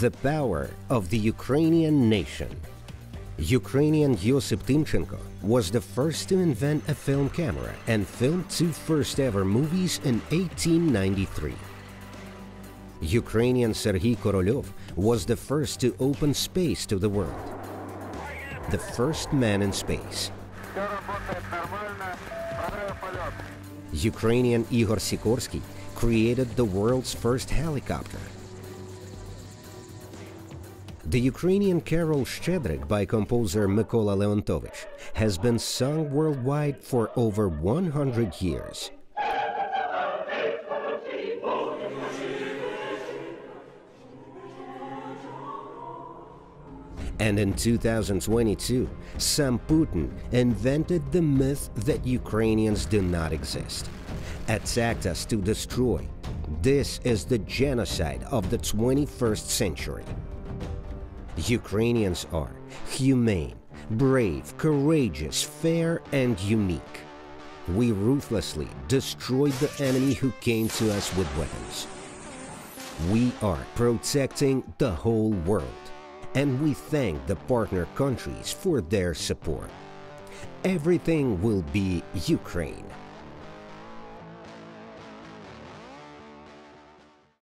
The power of the Ukrainian nation. Ukrainian Yosyp Tymchenko was the first to invent a film camera and filmed two first ever movies in 1893. Ukrainian Serhiy Korolyov was the first to open space to the world. The first man in space. Ukrainian Igor Sikorsky created the world's first helicopter. The Ukrainian carol Shchedryk by composer Mykola Leontovych has been sung worldwide for over 100 years. And in 2022, Sam Putin invented the myth that Ukrainians do not exist, attacked us to destroy. This is the genocide of the 21st century. Ukrainians are humane, brave, courageous, fair, and unique. We ruthlessly destroyed the enemy who came to us with weapons. We are protecting the whole world, and we thank the partner countries for their support. Everything will be Ukraine.